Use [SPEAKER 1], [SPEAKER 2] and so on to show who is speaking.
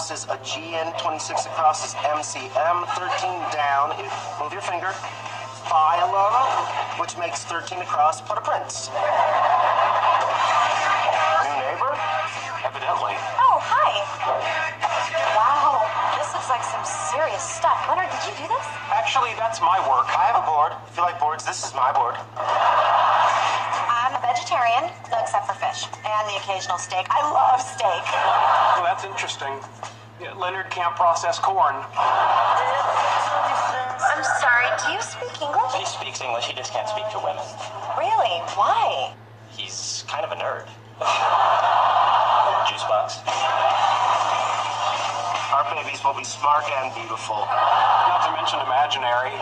[SPEAKER 1] across is Aegean, 26 across is MCM, 13 down is, move your finger, phylum, which makes 13 across Port-au-Prince. New neighbor?
[SPEAKER 2] Evidently.
[SPEAKER 3] Oh, hi. Wow, this looks like some serious stuff. Leonard, did you do this?
[SPEAKER 2] Actually, that's my work.
[SPEAKER 1] I have a board. If you like boards, this is my board.
[SPEAKER 3] I'm a vegetarian, except for fish and the occasional steak. I love steak.
[SPEAKER 2] Well, that's interesting. Yeah, Leonard can't process corn.
[SPEAKER 3] I'm sorry, do you speak English?
[SPEAKER 4] He speaks English, he just can't speak to women.
[SPEAKER 3] Really? Why?
[SPEAKER 4] He's kind of a nerd. Juice box.
[SPEAKER 1] Our babies will be smart and beautiful.
[SPEAKER 2] Not to mention imaginary.